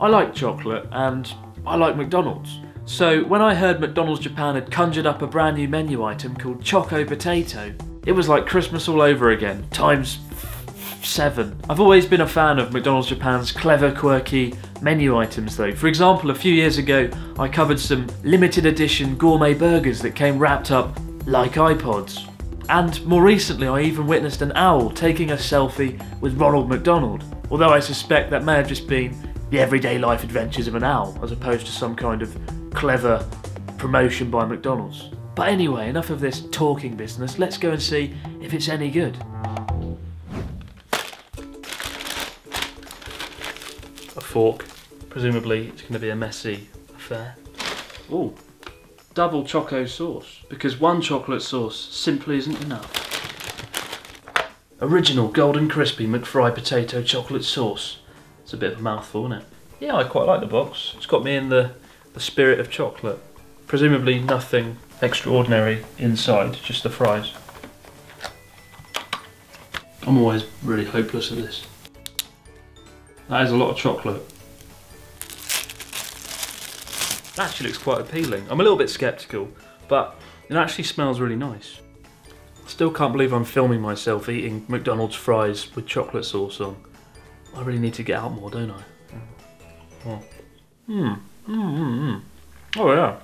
I like chocolate and I like McDonald's. So when I heard McDonald's Japan had conjured up a brand new menu item called Choco Potato, it was like Christmas all over again, times seven. I've always been a fan of McDonald's Japan's clever, quirky menu items though. For example, a few years ago, I covered some limited edition gourmet burgers that came wrapped up like iPods. And more recently, I even witnessed an owl taking a selfie with Ronald McDonald. Although I suspect that may have just been the everyday life adventures of an owl, as opposed to some kind of clever promotion by McDonald's. But anyway, enough of this talking business. Let's go and see if it's any good. A fork. Presumably, it's going to be a messy affair. Ooh, double choco sauce because one chocolate sauce simply isn't enough. Original golden crispy McFry potato chocolate sauce. It's a bit of a mouthful, isn't it? Yeah, I quite like the box. It's got me in the, the spirit of chocolate. Presumably nothing extraordinary inside, just the fries. I'm always really hopeless at this. That is a lot of chocolate. That actually looks quite appealing. I'm a little bit sceptical, but it actually smells really nice. Still can't believe I'm filming myself eating McDonald's fries with chocolate sauce on. I really need to get out more, don't I? Oh. Hmm. Hmm. Hmm. Oh yeah.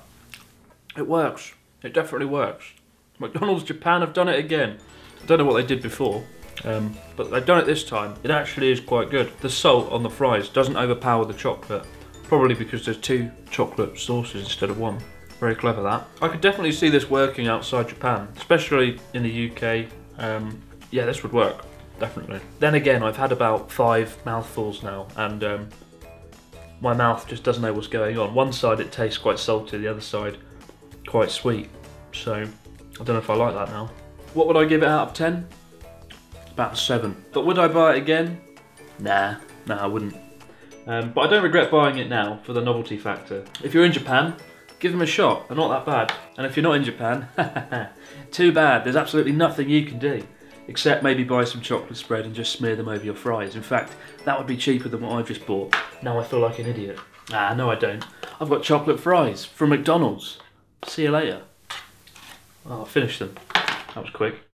It works. It definitely works. McDonald's Japan have done it again. I don't know what they did before, um, but they've done it this time. It actually is quite good. The salt on the fries doesn't overpower the chocolate. Probably because there's two chocolate sauces instead of one. Very clever that. I could definitely see this working outside Japan, especially in the UK. Um, yeah, this would work, definitely. Then again, I've had about five mouthfuls now, and um, my mouth just doesn't know what's going on. One side it tastes quite salty, the other side quite sweet. So I don't know if I like that now. What would I give it out of 10? About 7. But would I buy it again? Nah, nah, I wouldn't. Um, but I don't regret buying it now for the novelty factor. If you're in Japan, give them a shot. They're not that bad. And if you're not in Japan, too bad. There's absolutely nothing you can do except maybe buy some chocolate spread and just smear them over your fries. In fact, that would be cheaper than what I just bought. Now I feel like an idiot. Ah, no I don't. I've got chocolate fries from McDonald's. See you later. Oh, I finished them. That was quick.